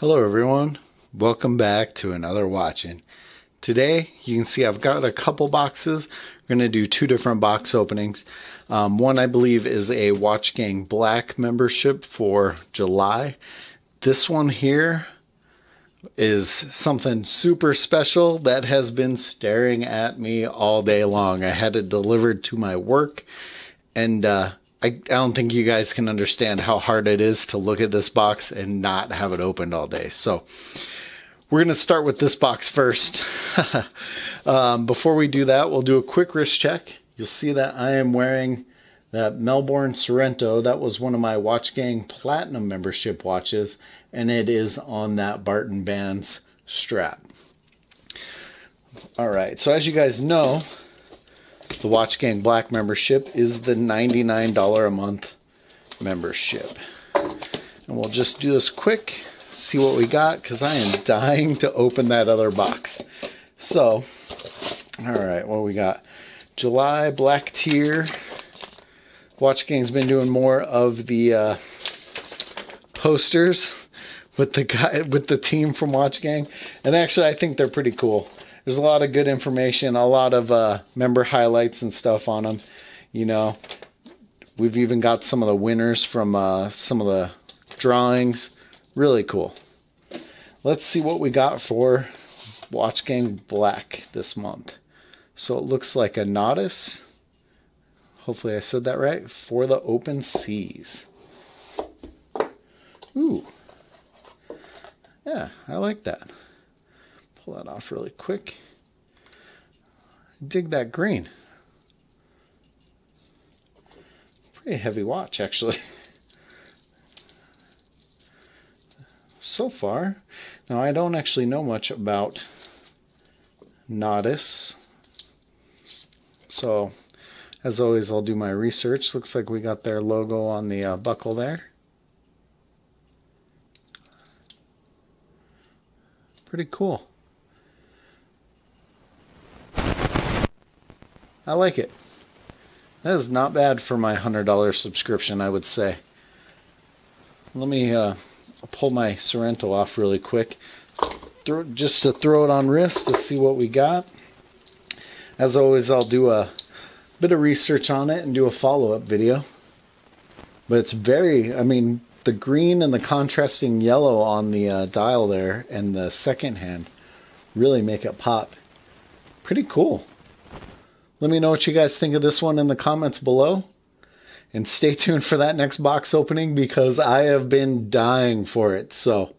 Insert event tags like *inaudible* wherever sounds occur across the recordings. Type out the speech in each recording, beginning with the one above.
Hello everyone, welcome back to another watching. Today you can see I've got a couple boxes. We're going to do two different box openings. Um, one I believe is a Watch Gang Black membership for July. This one here is something super special that has been staring at me all day long. I had it delivered to my work and uh, I, I don't think you guys can understand how hard it is to look at this box and not have it opened all day. So we're going to start with this box first. *laughs* um, before we do that, we'll do a quick wrist check. You'll see that I am wearing that Melbourne Sorrento. That was one of my Watch Gang Platinum membership watches, and it is on that Barton Bands strap. All right, so as you guys know, the Watch Gang Black membership is the $99 a month membership. And we'll just do this quick, see what we got, because I am dying to open that other box. So, all right, what we got? July Black Tier. Watch Gang's been doing more of the uh, posters with the guy with the team from Watch Gang, and actually I think they're pretty cool there's a lot of good information, a lot of uh, member highlights and stuff on them. You know, we've even got some of the winners from uh, some of the drawings. Really cool. Let's see what we got for Watch Gang Black this month. So it looks like a Nautis. Hopefully I said that right. For the open seas. Ooh. Yeah, I like that pull that off really quick. Dig that green. Pretty heavy watch, actually. *laughs* so far, now I don't actually know much about Nautis. So, as always, I'll do my research. Looks like we got their logo on the uh, buckle there. Pretty cool. I like it. That is not bad for my $100 subscription, I would say. Let me uh, pull my Sorrento off really quick. Throw, just to throw it on wrist to see what we got. As always, I'll do a bit of research on it and do a follow-up video. But it's very, I mean, the green and the contrasting yellow on the uh, dial there and the second hand really make it pop. Pretty cool. Let me know what you guys think of this one in the comments below. And stay tuned for that next box opening because I have been dying for it. So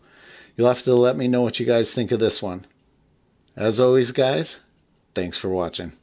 you'll have to let me know what you guys think of this one. As always, guys, thanks for watching.